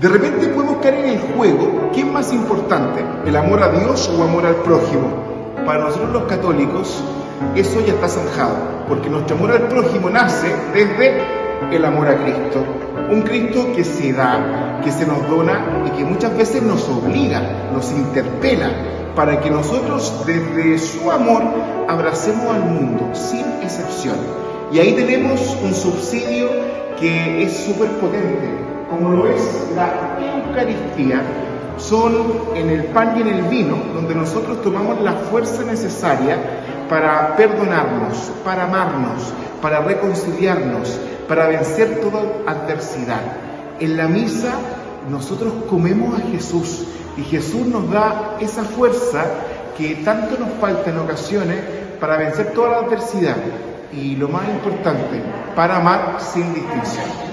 De repente podemos caer en el juego, ¿qué es más importante? ¿El amor a Dios o amor al prójimo? Para nosotros los católicos, eso ya está zanjado, porque nuestro amor al prójimo nace desde el amor a Cristo. Un Cristo que se da, que se nos dona y que muchas veces nos obliga, nos interpela, para que nosotros desde su amor abracemos al mundo, sin excepción. Y ahí tenemos un subsidio que es súper potente, como lo es la Eucaristía, son en el pan y en el vino donde nosotros tomamos la fuerza necesaria para perdonarnos, para amarnos, para reconciliarnos, para vencer toda adversidad. En la misa nosotros comemos a Jesús y Jesús nos da esa fuerza que tanto nos falta en ocasiones para vencer toda la adversidad y lo más importante, para amar sin distinción.